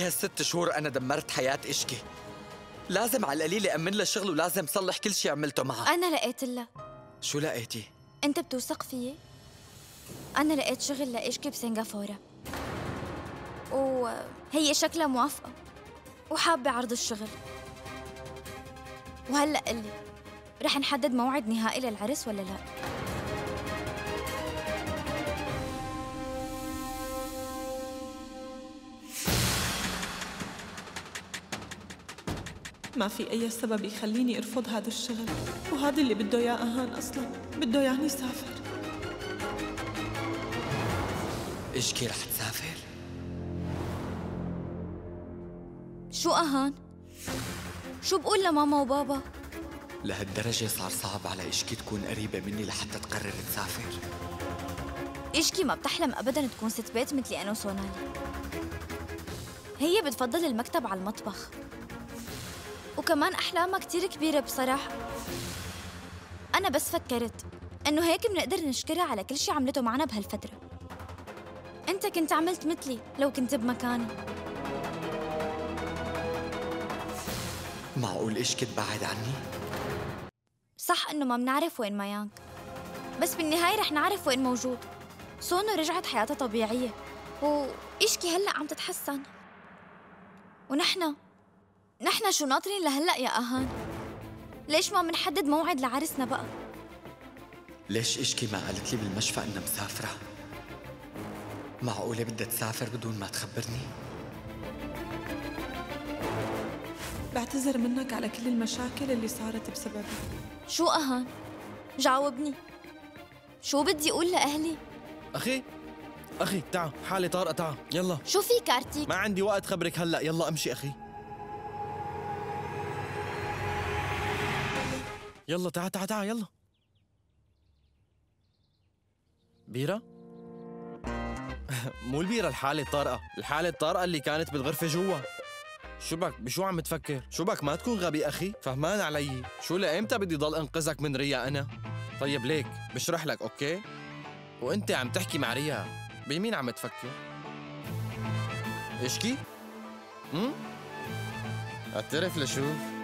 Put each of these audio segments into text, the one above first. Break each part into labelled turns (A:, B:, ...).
A: بهالست شهور أنا دمرت حياة إشكي لازم على القليل أمن لها الشغل ولازم صلح كل شيء عملته معها
B: أنا لقيت لها
A: شو لقيتي؟
B: أنت بتوثق فيي؟ أنا لقيت شغل لإشكي بسنغافورة وهي شكلها موافقة وحابة عرض الشغل وهلأ قلي رح نحدد موعد نهائي للعرس ولا لا؟
C: ما في أي سبب يخليني أرفض هذا الشغل وهذا اللي بده إياه أهان أصلا بده يعني سافر
A: إشكي رح تسافر؟
B: شو أهان؟ شو بقول لماما وبابا؟
A: لهالدرجة صار صعب على إشكي تكون قريبة مني لحتى تقرر تسافر
B: إشكي ما بتحلم أبدا تكون ست بيت مثلي أنا وسونالي هي بتفضل المكتب على المطبخ وكمان أحلامها كتير كبيرة بصراحة. أنا بس فكرت إنه هيك بنقدر نشكرها على كل شي عملته معنا بهالفترة. أنت كنت عملت مثلي لو كنت بمكاني.
A: معقول إشكي تبعد عني؟
B: صح إنه ما بنعرف وين مايانك بس بالنهاية رح نعرف وين موجود. سونو رجعت حياتها طبيعية. وإشكي هلأ عم تتحسن. ونحن نحن شو ناطرين لهلأ يا أهان ليش ما منحدد موعد لعرسنا بقى
A: ليش إشكي ما قالت لي بالمشفى إنها مسافرة؟ معقولة بدها تسافر بدون ما تخبرني؟
C: بعتذر منك على كل المشاكل اللي صارت بسببي
B: شو أهان؟ جاوبني شو بدي أقول لأهلي؟
D: أخي أخي تعا حالي طارئة تعا يلا
B: شو في كارتيك؟
D: ما عندي وقت خبرك هلأ يلا أمشي أخي يلا تعا تعا تعا يلا بيرة؟ مو البيرة الحالة الطارئة الحالة الطارئة اللي كانت بالغرفة جوا شو بك بشو عم تفكر؟ شو بك ما تكون غبي أخي؟ فهمان علي شو لإمتى بدي ضل أنقذك من ريا أنا؟ طيب ليك بشرح لك أوكي؟ وأنت عم تحكي مع ريا بمين عم تفكر؟ اشكي؟ امم؟ أعترف لشوف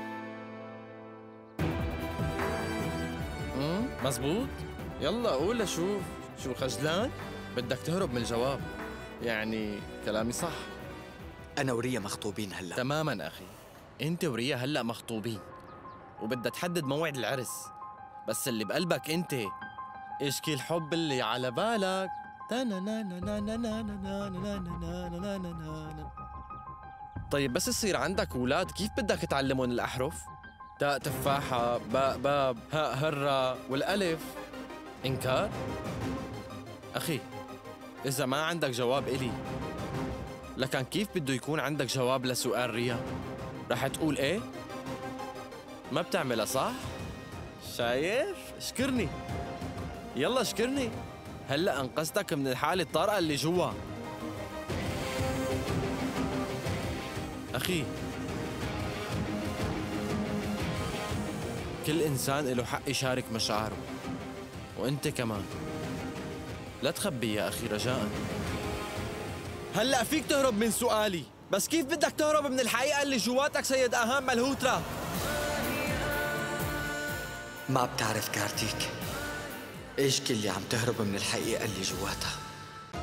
D: مزبوط يلا قول لشوف شو خجلان بدك تهرب من الجواب يعني كلامي صح
A: أنا وريا مخطوبين هلأ
D: تماما أخي انت وريا هلا مخطوبين وبدها تحدد موعد العرس بس اللي بقلبك انت اشكي الحب اللي على بالك طيب بس يصير عندك أولاد كيف بدك تعلمهم الاحرف تاء تفاحة باء باب هاء هرة والألف إنكار؟ أخي إذا ما عندك جواب إلي لكن كيف بده يكون عندك جواب لسؤال ريا؟ رح تقول إيه؟ ما بتعملها صح؟ شايف؟ اشكرني يلا اشكرني هلأ أنقذتك من الحالة الطارئة اللي جوا أخي كل إنسان له حق يشارك مشاعره. وأنت كمان. لا تخبي يا أخي رجاء. هلأ فيك تهرب من سؤالي. بس كيف بدك تهرب من الحقيقة اللي جواتك سيد أهام ملهوترا؟
A: ما بتعرف كارتيك. إشكي اللي عم تهرب من الحقيقة اللي جواتها؟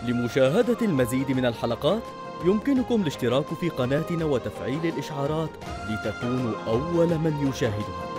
E: لمشاهدة المزيد من الحلقات يمكنكم الاشتراك في قناتنا وتفعيل الإشعارات لتكونوا أول من يشاهدها.